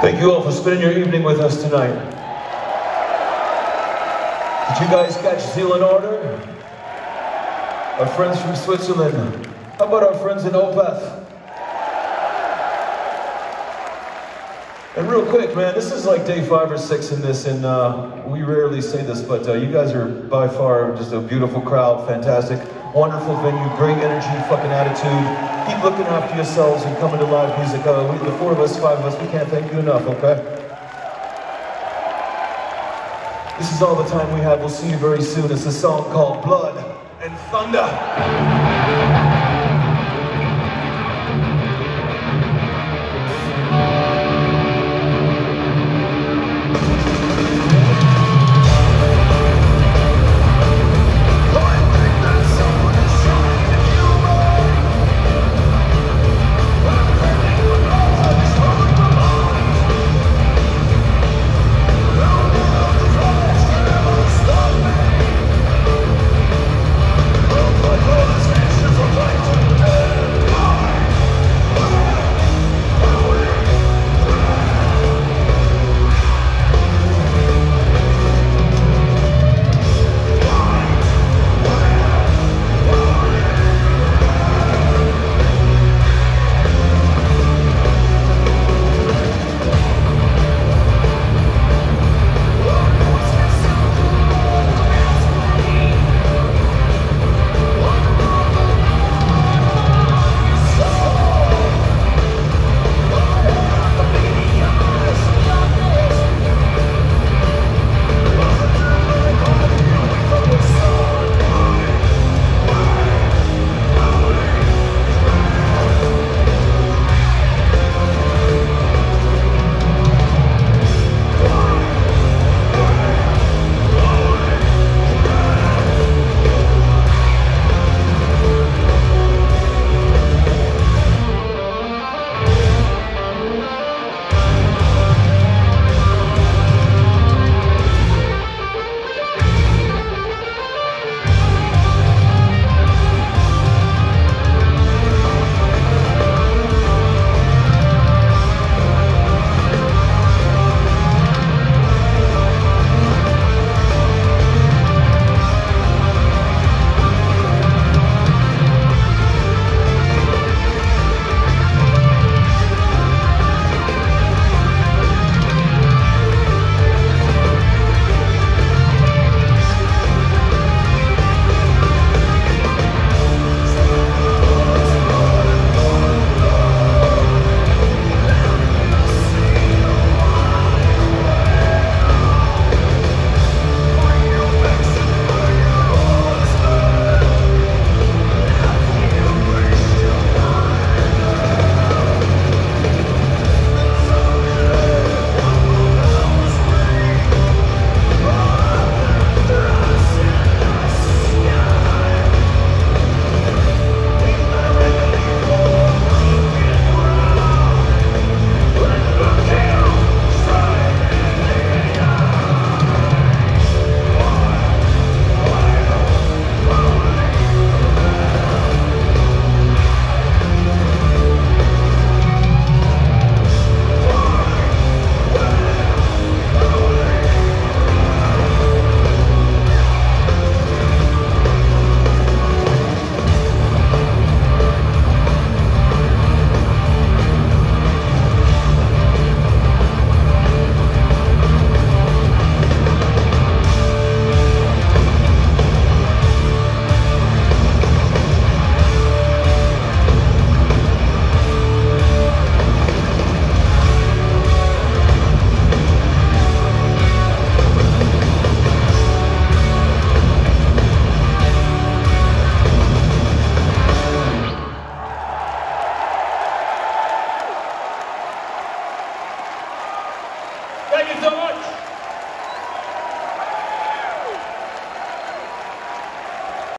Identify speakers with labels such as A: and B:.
A: Thank you all for spending your evening with us tonight. Did you guys catch Zeal & Ardor? Our friends from Switzerland. How about our friends in Opeth? And real quick, man, this is like day five or six in this, and uh, we rarely say this, but uh, you guys are by far just a beautiful crowd, fantastic, wonderful venue, great energy, fucking attitude. Keep looking after yourselves and coming to live music. Uh, we, the four of us, five of us, we can't thank you enough, okay? This is all the time we have. We'll see you very soon. It's a song called Blood and Thunder. Давай, давай!